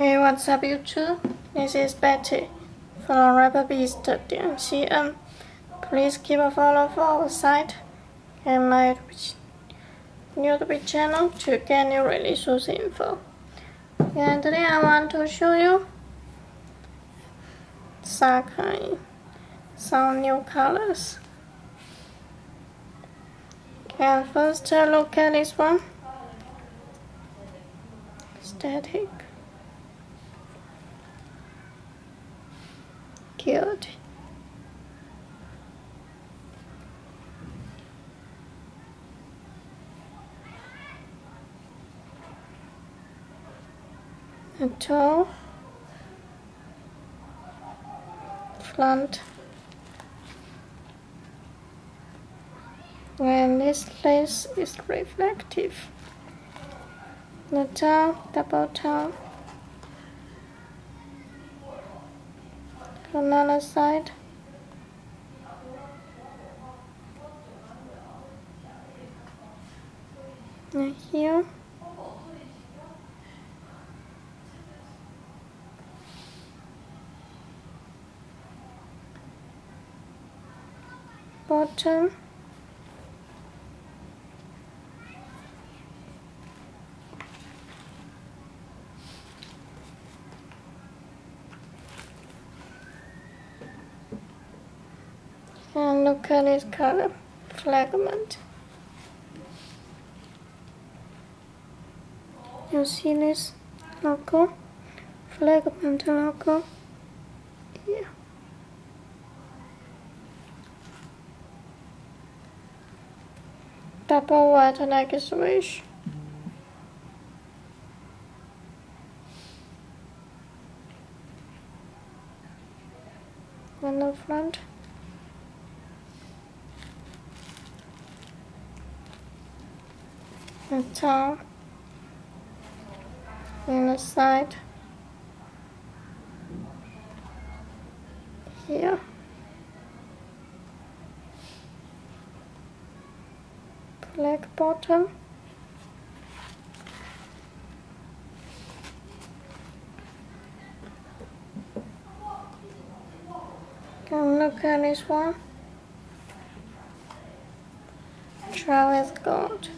Hey, what's up YouTube? This is Betty from repbeast.cn. Please keep a follow for our site and my YouTube channel to get new releases info. And today I want to show you Sacai, some new colors. And first look at this one. Static. Cute. A tall front when this lace is reflective. The top, double top. Another side. And here. Bottom and look at this color fragment. You see this logo fragment logo. Here purple white like a swish on the front the top and the side. Here. Black bottom. And look at this one. Travis Gold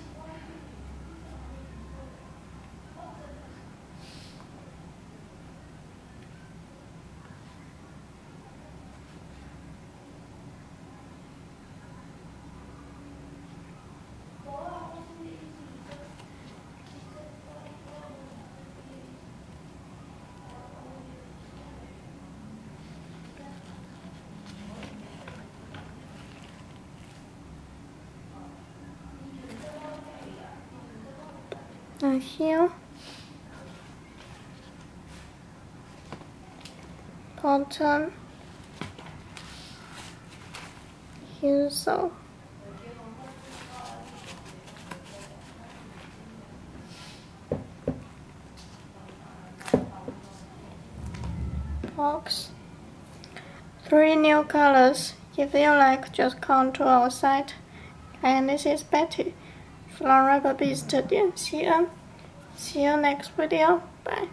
and here bottom here so box three new colors. If you like just come to our site and this is Betty from repbeast.cn. See you next video. Bye.